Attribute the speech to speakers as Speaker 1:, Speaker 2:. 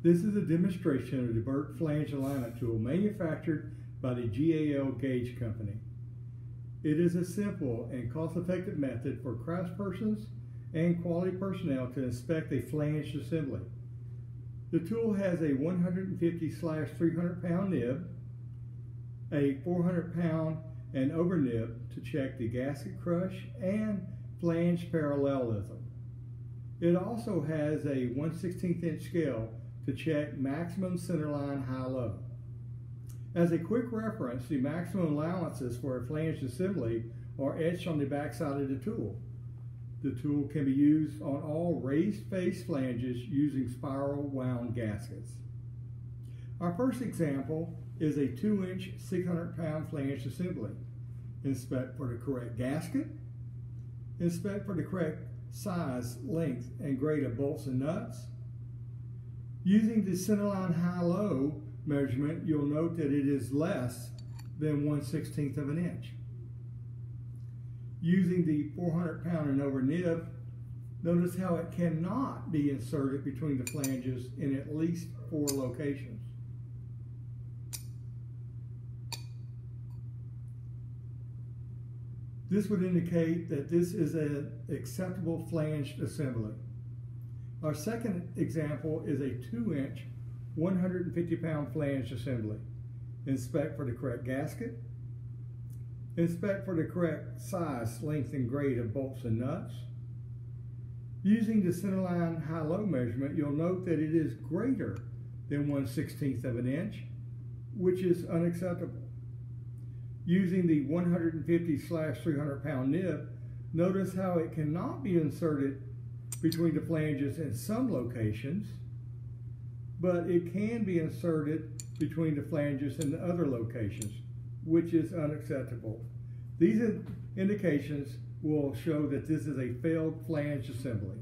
Speaker 1: This is a demonstration of the Burk Flange Alignment Tool manufactured by the GAL Gage Company. It is a simple and cost-effective method for craftspersons and quality personnel to inspect a flanged assembly. The tool has a 150 slash 300 pound nib, a 400 pound and over nib to check the gasket crush and flange parallelism. It also has a 1 16th inch scale to check maximum centerline high-low. As a quick reference, the maximum allowances for a flanged assembly are etched on the backside of the tool. The tool can be used on all raised face flanges using spiral wound gaskets. Our first example is a 2 inch 600 pound flange assembly. Inspect for the correct gasket. Inspect for the correct size, length, and grade of bolts and nuts. Using the centerline high-low measurement, you'll note that it is less than 1 16th of an inch. Using the 400 pound and over nib, notice how it cannot be inserted between the flanges in at least four locations. This would indicate that this is an acceptable flanged assembly. Our second example is a 2 inch, 150 pound flange assembly. Inspect for the correct gasket. Inspect for the correct size, length, and grade of bolts and nuts. Using the centerline high-low measurement, you'll note that it is greater than 1 16th of an inch, which is unacceptable. Using the 150 slash 300 pound nib, notice how it cannot be inserted between the flanges in some locations, but it can be inserted between the flanges in other locations, which is unacceptable. These indications will show that this is a failed flange assembly.